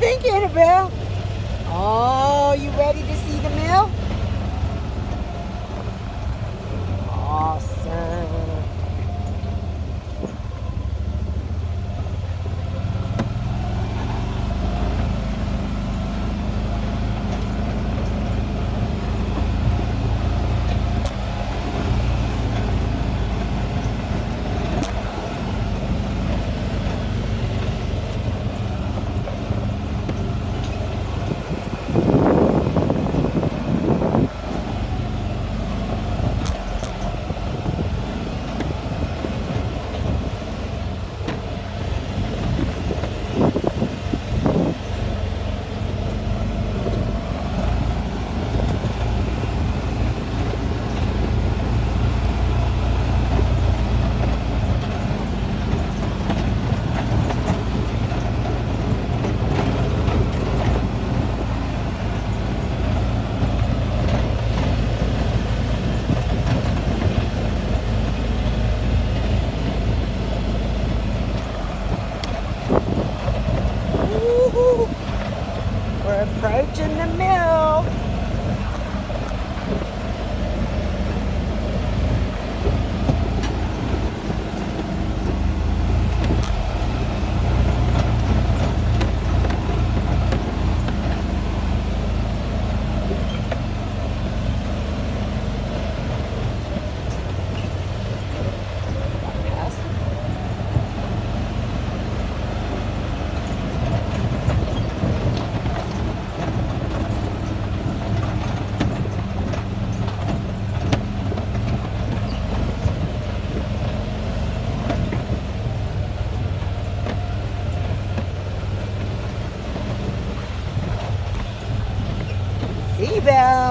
think, Annabelle? Oh, you ready to see the mill? Awesome.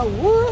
Seabell.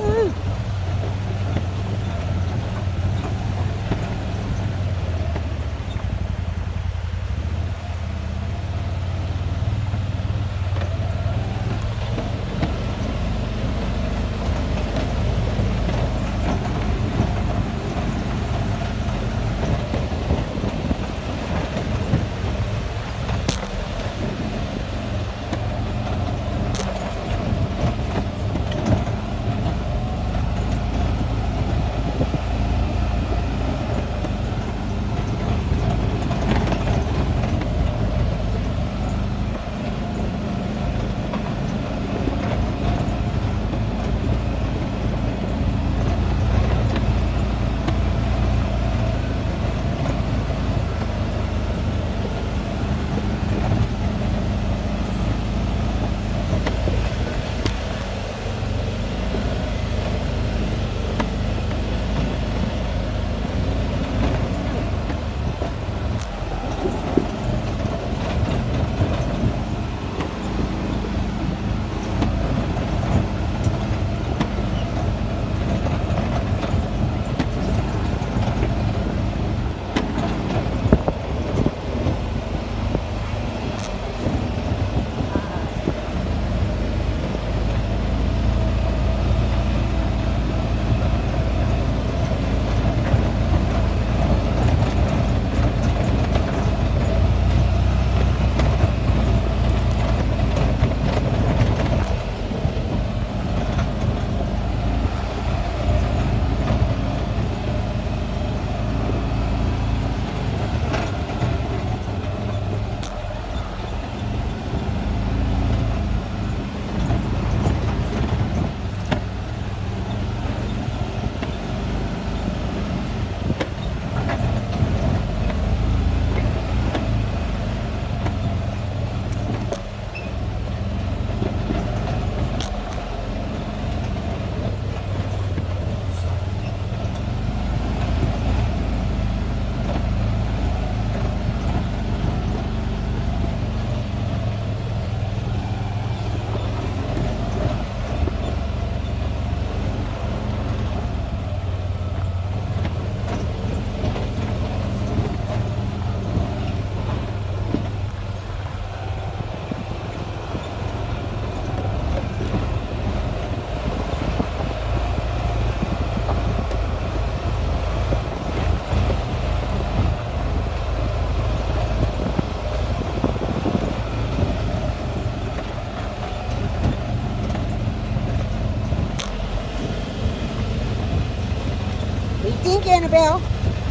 Woo! Annabelle?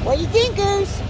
What do you think, Goose?